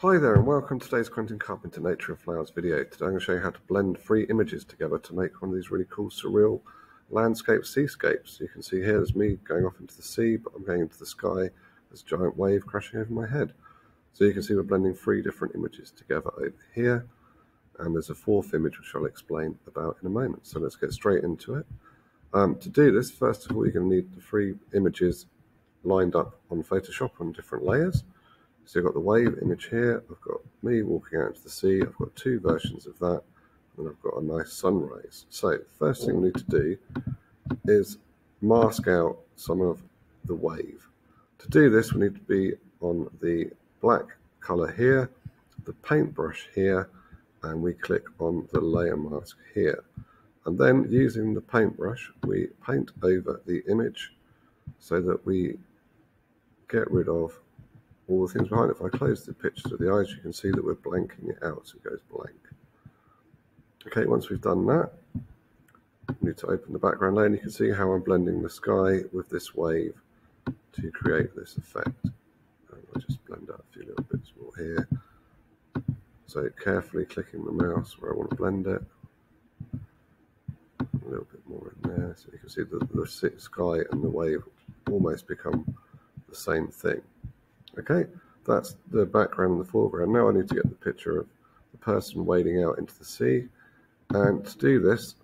Hi there and welcome to today's Quentin Carpenter Nature of Flowers video. Today I'm going to show you how to blend three images together to make one of these really cool surreal landscape seascapes. You can see here there's me going off into the sea but I'm going into the sky. There's a giant wave crashing over my head. So you can see we're blending three different images together over here and there's a fourth image which I'll explain about in a moment. So let's get straight into it. Um, to do this, first of all, you're going to need the three images lined up on Photoshop on different layers. So I've got the wave image here, I've got me walking out into the sea, I've got two versions of that, and I've got a nice sunrise. So first thing we need to do is mask out some of the wave. To do this, we need to be on the black color here, the paintbrush here, and we click on the layer mask here. And then using the paintbrush, we paint over the image so that we get rid of all the things behind it. If I close the picture to the eyes, you can see that we're blanking it out, so it goes blank. Okay, once we've done that, we need to open the background layer, and you can see how I'm blending the sky with this wave to create this effect. And I'll just blend out a few little bits more here. So carefully clicking the mouse where I want to blend it. A little bit more in there, so you can see the, the sky and the wave almost become the same thing. Okay, that's the background and the foreground. Now I need to get the picture of the person wading out into the sea. And to do this,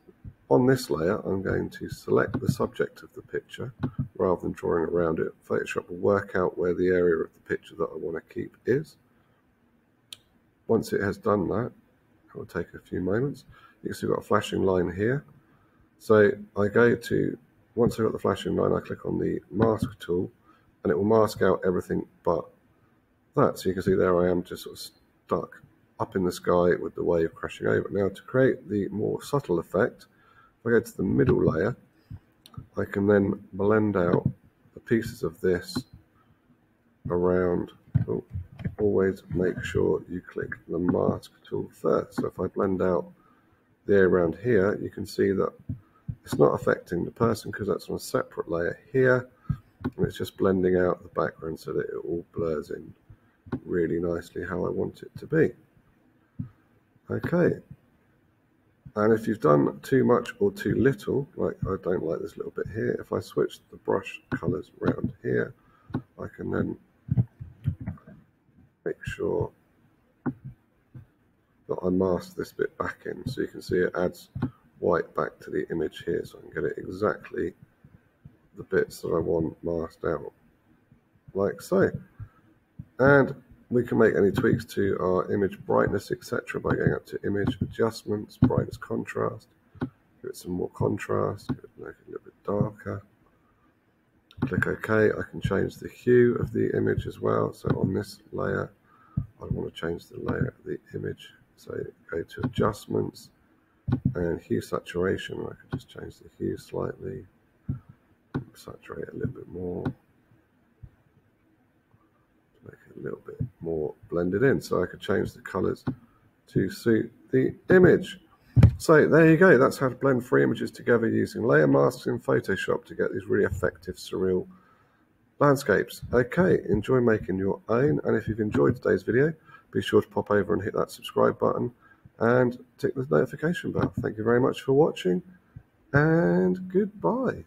on this layer, I'm going to select the subject of the picture rather than drawing around it. Photoshop will work out where the area of the picture that I want to keep is. Once it has done that, it will take a few moments. You can see we've got a flashing line here. So I go to, once I've got the flashing line, I click on the mask tool and it will mask out everything but that. So you can see there I am just sort of stuck up in the sky with the wave crashing over. Now to create the more subtle effect, if I go to the middle layer, I can then blend out the pieces of this around. Oh, always make sure you click the mask tool first. So if I blend out the area around here, you can see that it's not affecting the person because that's on a separate layer here. And it's just blending out the background so that it all blurs in really nicely how I want it to be. Okay. And if you've done too much or too little, like I don't like this little bit here, if I switch the brush colors around here, I can then make sure that I mask this bit back in. So you can see it adds white back to the image here so I can get it exactly the bits that I want masked out, like so. And we can make any tweaks to our image brightness, etc. by going up to image adjustments, brightness contrast, give it some more contrast, make it a little bit darker. Click OK. I can change the hue of the image as well. So on this layer, I want to change the layer of the image. So go to adjustments and hue saturation. I can just change the hue slightly saturate it a little bit more to make it a little bit more blended in so I could change the colors to suit the image. So there you go, that's how to blend three images together using layer masks in Photoshop to get these really effective surreal landscapes. Okay, enjoy making your own and if you've enjoyed today's video be sure to pop over and hit that subscribe button and tick the notification bell. Thank you very much for watching and goodbye.